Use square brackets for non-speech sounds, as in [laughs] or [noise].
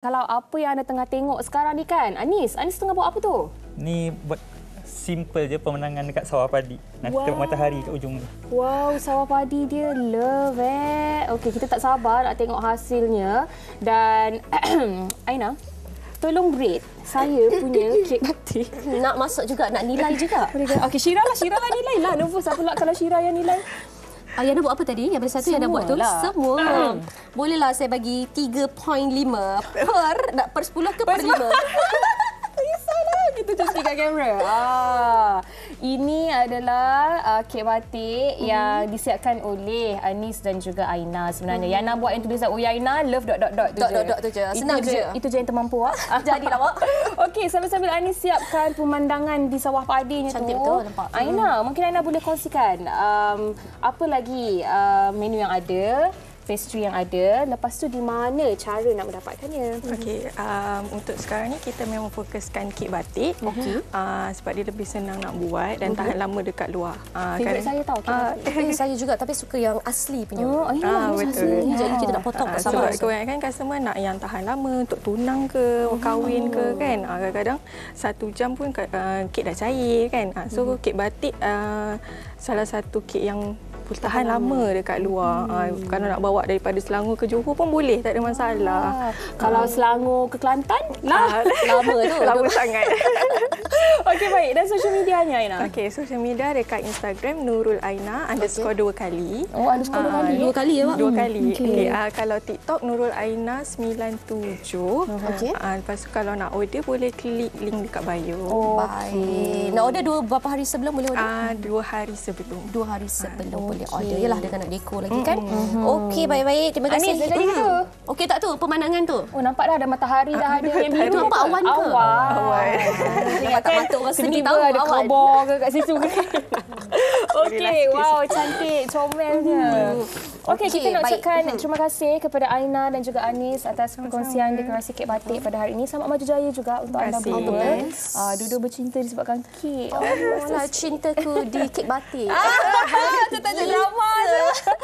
Kalau apa yang anda tengah tengok sekarang ni kan, Anis, Anis tengah buat apa tu? Ni buat simple je pemenangan dekat sawah padi. Nak wow. tengok matahari kat ujung tu. Wow, sawah padi dia love eh. Okey, kita tak sabar nak tengok hasilnya. Dan [clears throat] Aina, tolong rate saya punya [laughs] kek batik. Nak masuk juga, nak nilai juga. Okey, Syira lah, Syira lah nilai lah. Nervous lah pula kalau Syira yang nilai. Ayana buat apa tadi? Yang satu yang dah buat tu? Semualah. Semua. Bolehlah saya bagi 3.5 per per 10 ke per 5? Just dekat kamera. Ah, ini adalah uh, kek batik Mhm. yang disiapkan oleh Anis dan juga Aina sebenarnya. Yang nak buat yang tulisan Oh Aina love dot dot dot tu. Dot, je. dot, dot tu je. Senang itu je. Itu je yang termampu ah. [laughs] Jadilah, Wak. Okey, sambil-sambil Anis siapkan pemandangan di sawah padinya Cantik tu. betul, nampak. Aina, mungkin Aina boleh kongsikan um, apa lagi uh, menu yang ada, pastry yang ada, lepas tu di mana cara nak mendapatkannya. Okey, um, untuk sekarang ni kita memang fokuskan kek batik. Okey. Uh, sebab dia lebih senang nak buat dan tahan lama dekat luar. Uh, Favourite saya tahu kek Ah, batik. Eh, [laughs] saya juga tapi suka yang asli punya. Oh, Aina Ah, Anis betul. hasilnya. Jadi kita nak potong Ah, tak sabar. sebab kebanyakan customer nak yang tahan lama untuk tunang ke, kahwin ke kan. Ah, kadang-kadang satu jam pun uh, kek dah cair kan. Ah, so kek batik uh, salah satu kek yang tahan lama dekat luar. Ah, kalau nak bawa daripada Selangor ke Johor pun boleh, tak ada masalah. Ah, kalau Selangor ke Kelantan, lah. [laughs] Lama tu. [laughs] Lama sangat. [laughs] Okey baik. Dan social medianya Aina. Okey, social media dekat Instagram Nurul Aina underscore dua kali. Oh, underscore dua Ah, kali. Dua kali ya, Wak? Dua kali. okey. Okay. Uh, kalau TikTok Nurul Aina 97. Okey. Uh, lepas tu kalau nak order boleh klik link dekat bio. Oh, Baik. Nak order dua berapa hari sebelum boleh order? Uh, dua hari sebelum. Dua hari sebelum boleh order. Yalah dengan nak dekor lagi kan. Okey baik-baik. Terima kasih. Anis, jadi ke? Okey tak tu pemandangan tu? Oh nampak dah ada matahari dah ada [laughs] yang biru. Nampak awan ke? Awan. Awan. Nampak tak mata orang Tiba-tiba tahu ada kebor ke kat situ. [laughs] Okey, wow cantik comelnya. Okey, Okey, kita nak baik. ucapkan terima kasih kepada Aina dan juga Anis atas perkongsian dekorasi kek batik pada hari ini. Selamat maju jaya juga untuk anda Terima kasih. berdua. Best. Ah, dua-dua bercinta disebabkan kek. Oh, [laughs] lah cintaku di kek batik. Ah, [laughs] tak ada drama je. [laughs]